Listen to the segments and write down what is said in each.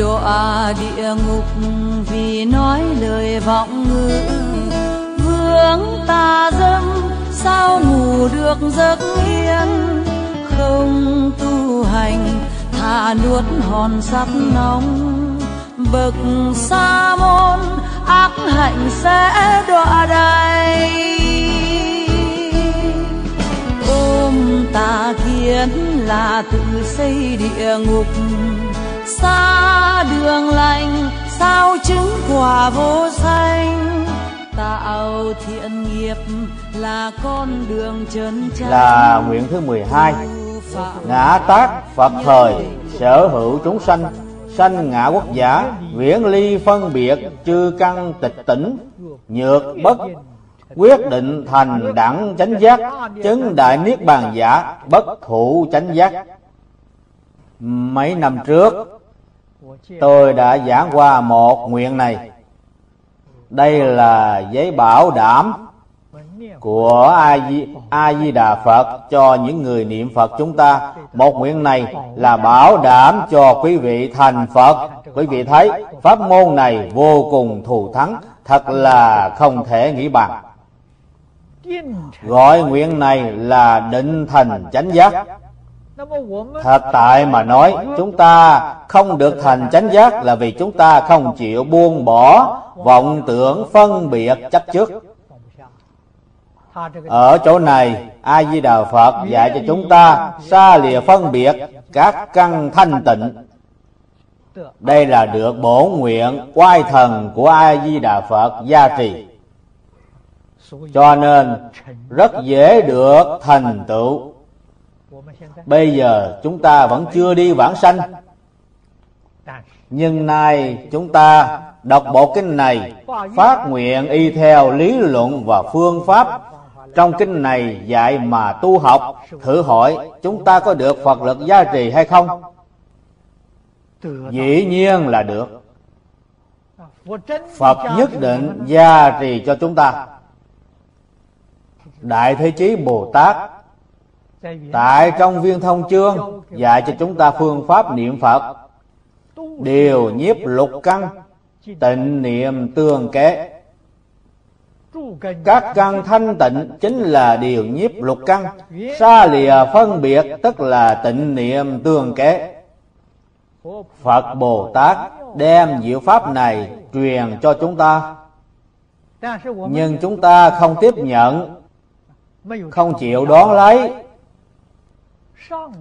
đọa địa ngục vì nói lời vọng ngữ. Vướng ta dâm sao ngủ được giấc yên? Không tu hành thà nuốt hòn sắt nóng. Bậc sa môn, ác hạnh sẽ đọa đầy ôm tà kiến là tự xây địa ngục. Xa đường lành sao chứng quả vô sanh tạo thiện nghiệp là con đường chân chánh là nguyện thứ 12 ngã tác phật thời sở hữu chúng sanh sanh ngã quốc giả viễn ly phân biệt chư căn tịch tỉnh nhược bất quyết định thành đẳng chánh giác chứng đại niết bàn giả bất thụ chánh giác. Mấy năm trước tôi đã giảng qua một nguyện này. Đây là giấy bảo đảm của a di a di đà phật cho những người niệm phật chúng ta. Một nguyện này là bảo đảm cho quý vị thành phật. Quý vị thấy, pháp môn này vô cùng thù thắng, thật là không thể nghĩ bằng gọi nguyện này là định thành chánh giác thật tại mà nói, chúng ta không được thành chánh giác là vì chúng ta không chịu buông bỏ vọng tưởng phân biệt chấp trước. Ở chỗ này, a di đà phật dạy cho chúng ta xa lìa phân biệt các căn thanh tịnh. Đây là được bổ nguyện quay thần của a di đà phật gia trì. Cho nên rất dễ được thành tựu bây giờ chúng ta vẫn chưa đi vãng sanh. Nhưng nay chúng ta đọc bộ kinh này, phát nguyện y theo lý luận và phương pháp. Trong kinh này dạy mà tu học, thử hỏi chúng ta có được phật lực gia trì hay không? Dĩ nhiên là được. Phật nhất định gia trì cho chúng ta. Đại thế chí bồ tát tại trong viên thông chương, dạy cho chúng ta phương pháp niệm phật. Điều nhiếp lục căn, tịnh niệm tương kế. Các căn thanh tịnh chính là điều nhiếp lục căn, xa lìa phân biệt, tức là tịnh niệm tương kế. Phật bồ tát đem diệu pháp này truyền cho chúng ta. Nhưng chúng ta không tiếp nhận, không chịu đón lấy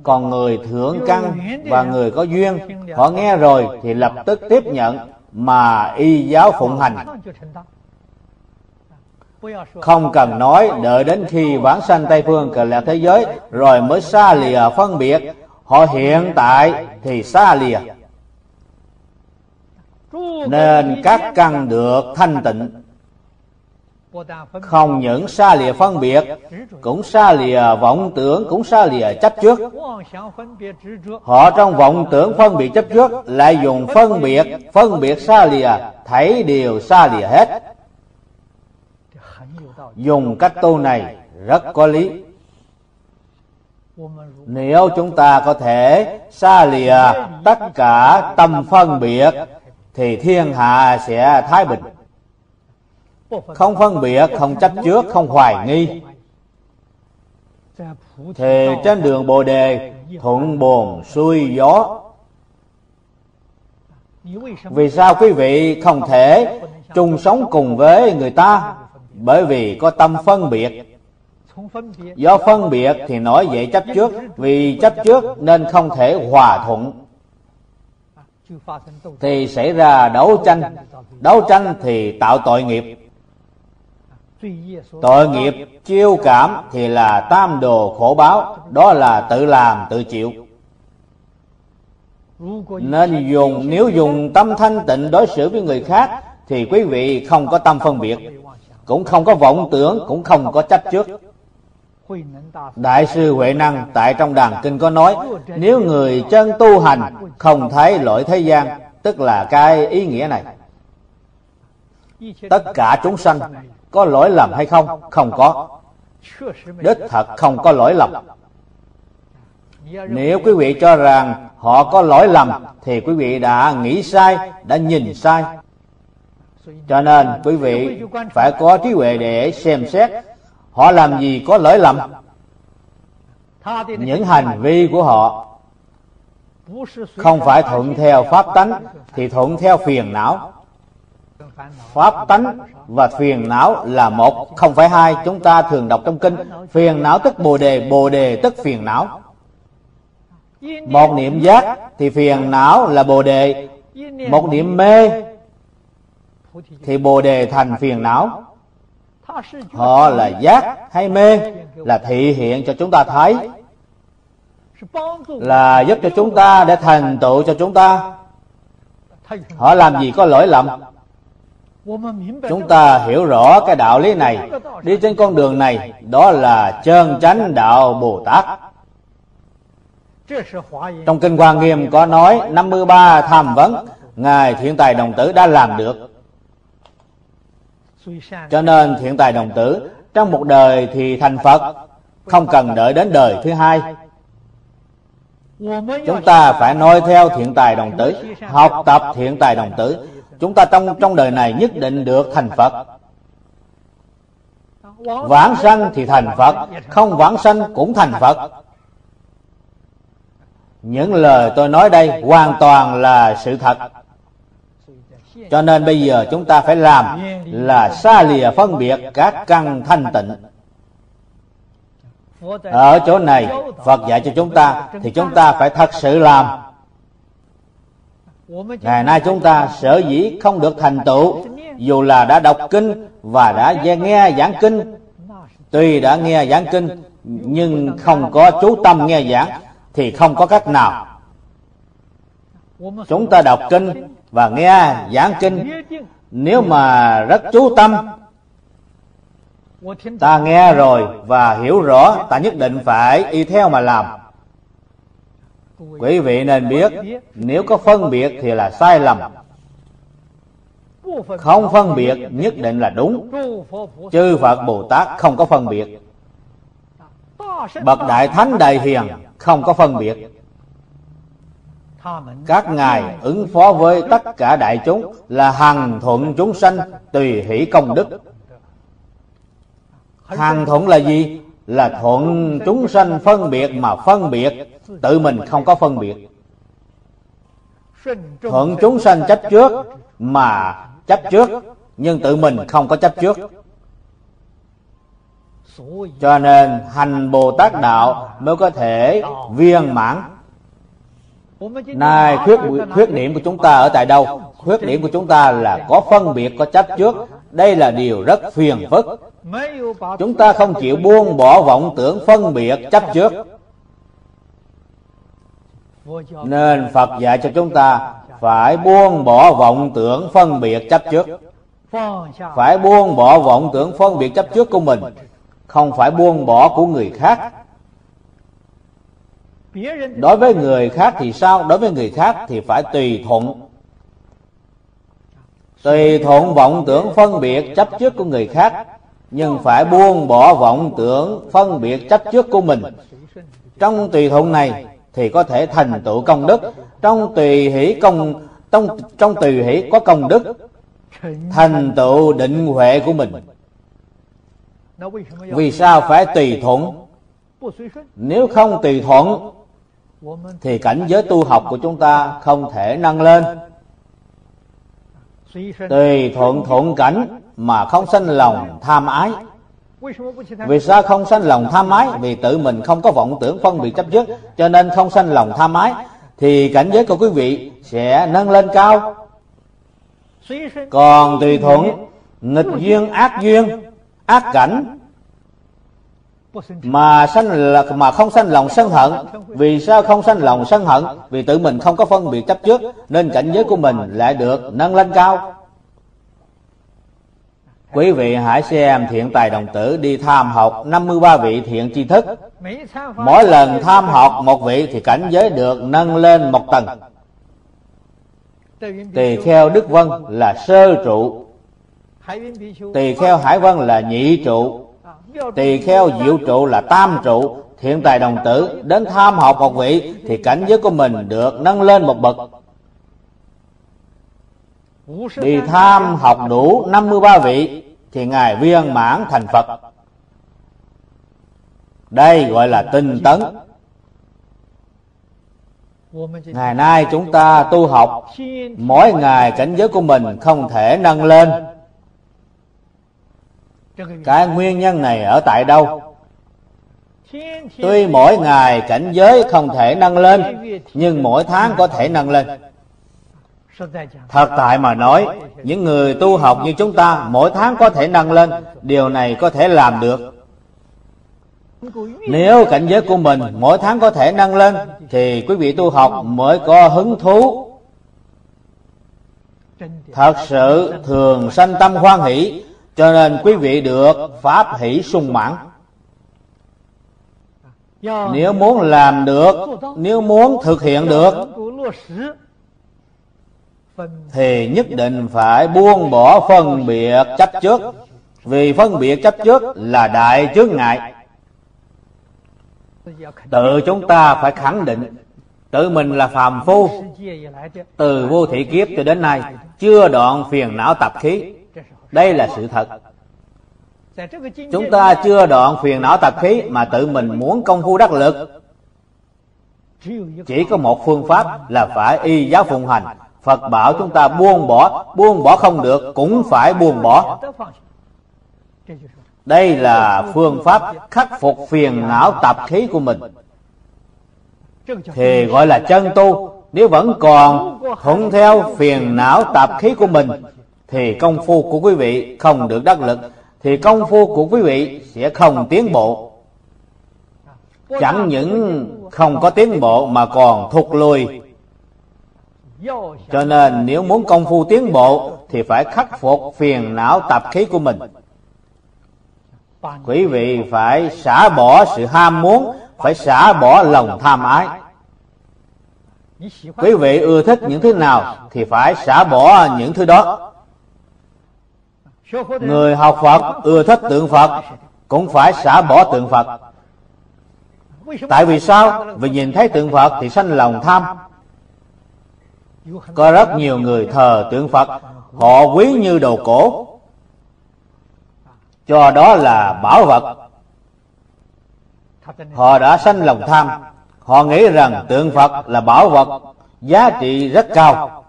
còn người thượng căn và người có duyên, họ nghe rồi thì lập tức tiếp nhận mà y giáo phụng hành. Không cần nói, đợi đến khi vãng sanh tây phương cờ lạc thế giới rồi mới xa lìa phân biệt. Họ hiện tại thì xa lìa. Nên các căn được thanh tịnh không những xa lìa phân biệt, cũng xa lìa vọng tưởng, cũng xa lìa chấp trước. Họ trong vọng tưởng phân biệt chấp trước lại dùng phân biệt phân biệt xa lìa, thấy điều xa lìa hết. Dùng cách tu này rất có lý. Nếu chúng ta có thể xa lìa tất cả tâm phân biệt, thì thiên hạ sẽ thái bình không phân biệt, không chấp trước, không hoài nghi. Thì trên đường bồ đề, thuận buồn xuôi gió. Vì sao quý vị không thể chung sống cùng với người ta? Bởi vì có tâm phân biệt. Do phân biệt thì nói vậy chấp trước. Vì chấp trước nên không thể hòa thuận. Thì xảy ra đấu tranh. Đấu tranh thì tạo tội nghiệp tội nghiệp, chiêu cảm thì là tam đồ khổ báo, đó là tự làm, tự chịu. Nên dùng, nếu dùng tâm thanh tịnh đối xử với người khác, thì quý vị không có tâm phân biệt, cũng không có vọng tưởng, cũng không có chấp trước. Đại sư huệ năng tại trong đàn kinh có nói, nếu người chân tu hành, không thấy lỗi thế gian, tức là cái ý nghĩa này tất cả chúng sanh có lỗi lầm hay không? Không có. Đích thật không có lỗi lầm. Nếu quý vị cho rằng họ có lỗi lầm, thì quý vị đã nghĩ sai, đã nhìn sai. Cho nên quý vị phải có trí huệ để xem xét họ làm gì có lỗi lầm. Những hành vi của họ không phải thuận theo pháp tánh, thì thuận theo phiền não pháp tánh và phiền não là một. Không phải hai, chúng ta thường đọc trong kinh, phiền não tức bồ đề bồ đề tức phiền não. Một niệm giác thì phiền não là bồ đề. Một niệm mê thì bồ đề thành phiền não. Họ là giác hay mê là thị hiện cho chúng ta thấy. Là giúp cho chúng ta để thành tựu cho chúng ta. Họ làm gì có lỗi lầm? Chúng ta hiểu rõ cái đạo lý này. Đi trên con đường này, đó là chân chánh đạo bồ tát trong kinh Hoa Nghiêm có nói 53 tham vấn, Ngài Thiện Tài Đồng Tử đã làm được. Cho nên Thiện Tài Đồng Tử, Trong một đời thì thành Phật, Không cần đợi đến đời thứ hai. Chúng ta phải noi theo Thiện Tài Đồng Tử, Học tập Thiện Tài Đồng Tử Chúng ta trong trong đời này nhất định được thành Phật. Vãng sanh thì thành Phật, Không vãng sanh cũng thành Phật. Những lời tôi nói đây hoàn toàn là sự thật. Cho nên bây giờ chúng ta phải làm là xa lìa phân biệt các căn thanh tịnh. Ở chỗ này, phật dạy cho chúng ta thì chúng ta phải thật sự làm ngày nay chúng ta sở dĩ không được thành tựu dù là đã đọc kinh và đã nghe giảng kinh. Tuy đã nghe giảng kinh nhưng không có chú tâm nghe giảng thì không có cách nào. Chúng ta đọc kinh và nghe giảng kinh. Nếu mà rất chú tâm ta nghe rồi và hiểu rõ ta nhất định phải y theo mà làm quý vị nên biết nếu có phân biệt thì là sai lầm. không phân biệt nhất định là đúng. Chư phật bồ tát không có phân biệt. Bậc đại thánh đại hiền không có phân biệt. Các ngài ứng phó với tất cả đại chúng là hằng thuận chúng sanh tùy hỷ công đức. Hằng thuận là gì? Là thuận chúng sanh phân biệt mà phân biệt tự mình không có phân biệt. Thuận chúng sanh chấp trước mà chấp trước, nhưng tự mình không có chấp trước. Cho nên hành bồ tát đạo mới có thể viên mãn. Này khuyết khuyết điểm của chúng ta ở tại đâu? Khuyết điểm của chúng ta là có phân biệt, có chấp trước. Đây là điều rất phiền phức. Chúng ta không chịu buông bỏ vọng tưởng phân biệt chấp trước nên phật dạy cho chúng ta phải buông bỏ vọng tưởng phân biệt chấp trước. Phải buông bỏ vọng tưởng phân biệt chấp trước của mình, không phải buông bỏ của người khác. Đối với người khác thì sao? Đối với người khác thì phải tùy thuận. Tùy thuận vọng tưởng phân biệt chấp trước của người khác, nhưng phải buông bỏ vọng tưởng phân biệt chấp trước của mình. Trong tùy thuận này thì có thể thành tựu công đức. Trong tùy hỷ công, trong trong tùy hỷ có công đức, thành tựu định huệ của mình. Vì sao phải tùy thuận? Nếu không tùy thuận, thì cảnh giới tu học của chúng ta không thể nâng lên. Tùy thuận thuận cảnh mà không sanh lòng tham ái vì sao không sanh lòng tham ái vì tự mình không có vọng tưởng phân biệt chấp trước, cho nên không sanh lòng tham ái thì cảnh giới của quý vị sẽ nâng lên cao. Còn tùy thuận, nghịch duyên, ác duyên, ác cảnh, mà sanh là mà không sanh lòng sân hận. Vì sao không sanh lòng sân hận? Vì tự mình không có phân biệt chấp trước, nên cảnh giới của mình lại được nâng lên cao. Quý vị hãy xem thiện tài đồng tử đi tham học 53 vị thiện tri thức. Mỗi lần tham học một vị thì cảnh giới được nâng lên một tầng. Tỳ kheo Đức Vân là sơ trụ. Tỳ kheo Hải Vân là nhị trụ. Tỳ kheo diệu trụ là tam trụ. Thiện tài đồng tử đến tham học một vị thì cảnh giới của mình được nâng lên một bậc vì tham học đủ 53 vị thì ngài viên mãn thành phật. Đây gọi là tinh tấn. Ngày nay chúng ta tu học mỗi ngày cảnh giới của mình không thể nâng lên. Cái nguyên nhân này ở tại đâu? Tuy mỗi ngày cảnh giới không thể nâng lên nhưng mỗi tháng có thể nâng lên thật tại mà nói, những người tu học như chúng ta mỗi tháng có thể nâng lên, điều này có thể làm được. Nếu cảnh giới của mình mỗi tháng có thể nâng lên, thì quý vị tu học mới có hứng thú. Thật sự thường sanh tâm hoan hỷ, cho nên quý vị được pháp hỷ sung mãn. Nếu muốn làm được, nếu muốn thực hiện được thì nhất định phải buông bỏ phân biệt chấp trước. Vì phân biệt chấp trước là đại chướng ngại. Tự chúng ta phải khẳng định, tự mình là phàm phu. Từ vô thị kiếp cho đến nay, chưa đoạn phiền não tập khí. Đây là sự thật. Chúng ta chưa đoạn phiền não tập khí mà tự mình muốn công phu đắc lực. Chỉ có một phương pháp là phải y giáo phụng hành phật bảo chúng ta buông bỏ buông bỏ không được, cũng phải buông bỏ. Đây là phương pháp khắc phục phiền não tập khí của mình. Thì gọi là chân tu. Nếu vẫn còn thuận theo phiền não tạp khí của mình, thì công phu của quý vị không được đắc lực, thì công phu của quý vị sẽ không tiến bộ. Chẳng những không có tiến bộ mà còn thụt lùi cho nên nếu muốn công phu tiến bộ, thì phải khắc phục phiền não tập khí của mình. Quý vị phải xả bỏ sự ham muốn, phải xả bỏ lòng tham ái. Quý vị ưa thích những thứ nào, thì phải xả bỏ những thứ đó. Người học phật ưa thích tượng phật, cũng phải xả bỏ tượng phật. Tại vì sao? Vì nhìn thấy tượng phật thì sanh lòng tham có rất nhiều người thờ tượng phật, họ quý như đồ cổ. Cho đó là bảo vật. Họ đã sanh lòng tham. Họ nghĩ rằng tượng phật là bảo vật, giá trị rất cao.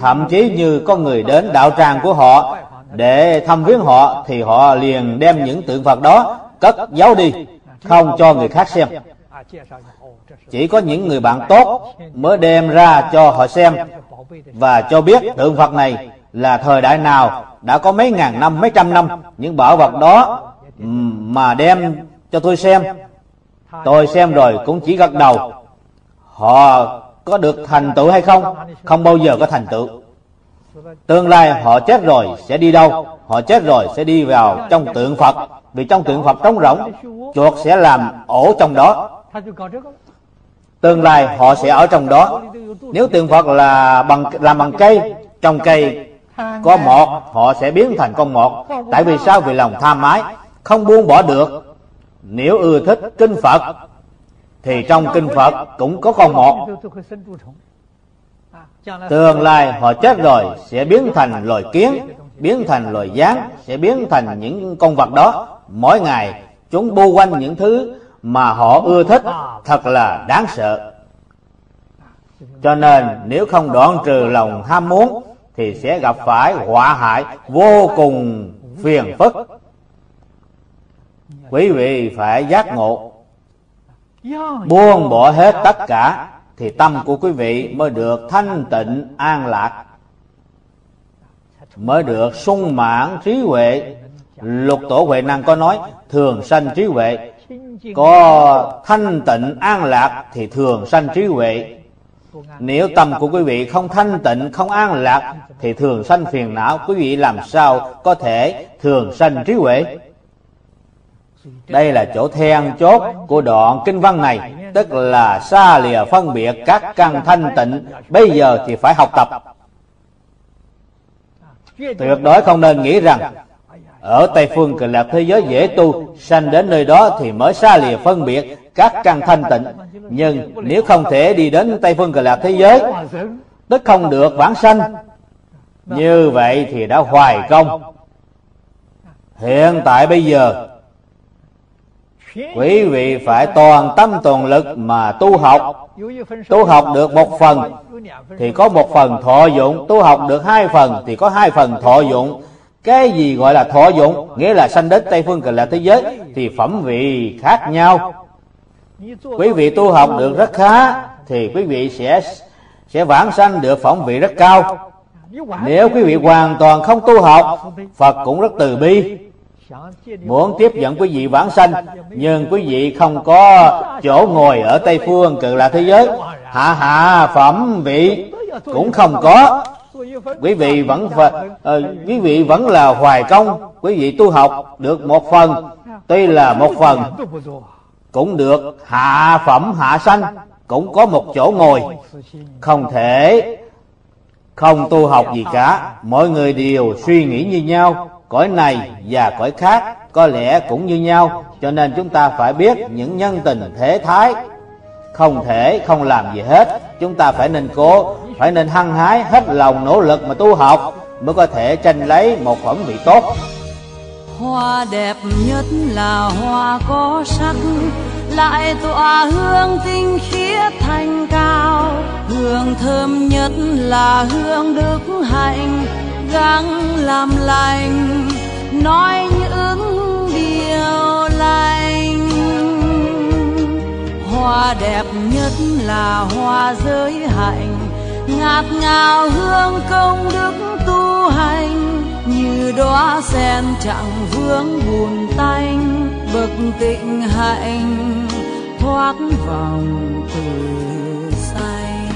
Thậm chí như có người đến đạo tràng của họ, để thăm viếng họ, thì họ liền đem những tượng phật đó cất giấu đi, không cho người khác xem chỉ có những người bạn tốt mới đem ra cho họ xem và cho biết tượng phật này là thời đại nào, đã có mấy ngàn năm, mấy trăm năm. Những bảo vật đó mà đem cho tôi xem tôi xem rồi cũng chỉ gật đầu. Họ có được thành tựu hay không? Không bao giờ có thành tựu. Tương lai họ chết rồi sẽ đi đâu? Họ chết rồi sẽ đi vào trong tượng phật. Vì trong tượng phật trống rỗng, chuột sẽ làm ổ trong đó tương lai họ sẽ ở trong đó. Nếu tượng phật là bằng làm bằng cây trong cây có một họ sẽ biến thành con một tại vì sao? Vì lòng tham ái không buông bỏ được. Nếu ưa thích kinh phật thì trong kinh phật cũng có con một tương lai họ chết rồi sẽ biến thành loài kiến biến thành loài gián sẽ biến thành những con vật đó. Mỗi ngày chúng bu quanh những thứ mà họ ưa thích, thật là đáng sợ. Cho nên nếu không đoạn trừ lòng ham muốn, thì sẽ gặp phải họa hại vô cùng phiền phức. Quý vị phải giác ngộ. Buông bỏ hết tất cả, thì tâm của quý vị mới được thanh tịnh, an lạc. Mới được sung mãn trí huệ. Lục tổ huệ năng có nói, thường sanh trí huệ có thanh tịnh an lạc thì thường sanh trí huệ. Nếu tâm của quý vị không thanh tịnh, không an lạc thì thường sanh phiền não. Quý vị làm sao có thể thường sanh trí huệ? Đây là chỗ then chốt của đoạn kinh văn này, tức là xa lìa phân biệt các căn thanh tịnh. Bây giờ thì phải học tập. Tuyệt đối không nên nghĩ rằng ở tây phương cực lạc, thế giới dễ tu, sanh đến nơi đó thì mới xa lìa phân biệt các căn thanh tịnh. Nhưng nếu không thể đi đến tây phương cực lạc thế giới, tức không được vãng sanh. Như vậy thì đã hoài công. Hiện tại bây giờ, quý vị phải toàn tâm toàn lực mà tu học. Tu học được một phần thì có một phần thọ dụng, tu học được hai phần thì có hai phần thọ dụng cái gì gọi là thọ dụng, nghĩa là sanh đến tây phương cực lạc thế giới, thì phẩm vị khác nhau. Quý vị tu học được rất khá, thì quý vị sẽ sẽ vãng sanh được phẩm vị rất cao. Nếu quý vị hoàn toàn không tu học, phật cũng rất từ bi. Muốn tiếp dẫn quý vị vãng sanh, nhưng quý vị không có chỗ ngồi ở tây phương cực lạc thế giới, hạ hạ phẩm vị cũng không có quý vị vẫn uh, quý vị vẫn là hoài công. Quý vị tu học được một phần tuy là một phần cũng được hạ phẩm hạ sanh cũng có một chỗ ngồi. Không thể không tu học gì cả. Mọi người đều suy nghĩ như nhau cõi này và cõi khác có lẽ cũng như nhau. Cho nên chúng ta phải biết những nhân tình thế thái. Không thể không làm gì hết. Chúng ta phải nên cố phải nên hăng hái hết lòng nỗ lực mà tu học mới có thể tranh lấy một phẩm vị tốt. Hoa đẹp nhất là hoa có sắc, lại tỏa hương tinh khiết thanh cao. Hương thơm nhất là hương đức hạnh, gắng làm lành, nói những điều lành. Hoa đẹp nhất là hoa giới hạnh ngạt ngào hương công đức tu hành, như đóa sen chẳng vướng buồn tanh. Bậc tịnh hạnh thoát vòng từ xanh.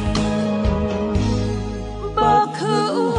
Bậc hữu